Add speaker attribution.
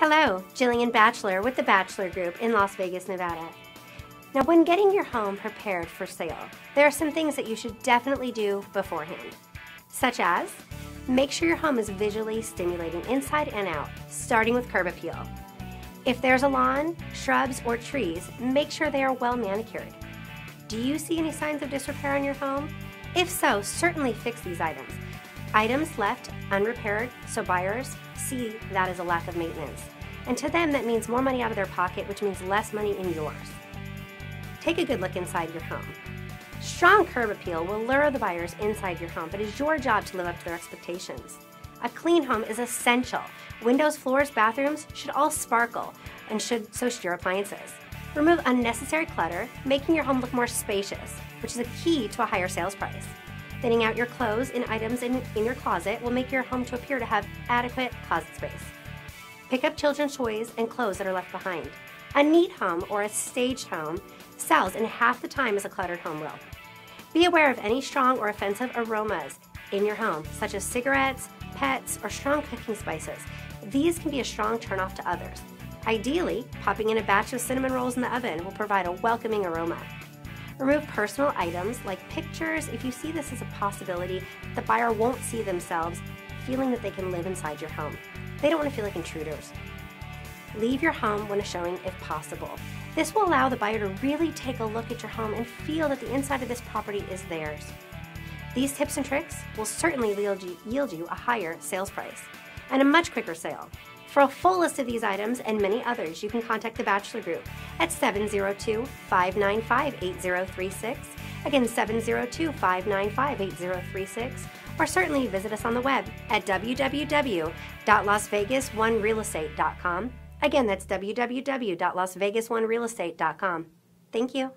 Speaker 1: Hello, Jillian Batchelor with the Batchelor Group in Las Vegas, Nevada. Now, when getting your home prepared for sale, there are some things that you should definitely do beforehand, such as make sure your home is visually stimulating inside and out, starting with curb appeal. If there's a lawn, shrubs, or trees, make sure they are well manicured. Do you see any signs of disrepair on your home? If so, certainly fix these items. Items left unrepaired, so buyers see that as a lack of maintenance. And to them, that means more money out of their pocket, which means less money in yours. Take a good look inside your home. Strong curb appeal will lure the buyers inside your home, but it's your job to live up to their expectations. A clean home is essential. Windows, floors, bathrooms should all sparkle, and should so should your appliances. Remove unnecessary clutter, making your home look more spacious, which is a key to a higher sales price. Thinning out your clothes and items in, in your closet will make your home to appear to have adequate closet space. Pick up children's toys and clothes that are left behind. A neat home or a staged home sells in half the time as a cluttered home will. Be aware of any strong or offensive aromas in your home, such as cigarettes, pets, or strong cooking spices. These can be a strong turnoff to others. Ideally, popping in a batch of cinnamon rolls in the oven will provide a welcoming aroma. Remove personal items like pictures if you see this as a possibility. The buyer won't see themselves feeling that they can live inside your home. They don't want to feel like intruders. Leave your home when a showing if possible. This will allow the buyer to really take a look at your home and feel that the inside of this property is theirs. These tips and tricks will certainly yield you, yield you a higher sales price and a much quicker sale. For a full list of these items and many others, you can contact the Batchelor Group at 702 595 8036. Again, 702 595 8036. Or certainly visit us on the web at www.lasvegas1realestate.com. Again, that's www.lasvegas1realestate.com. Thank you.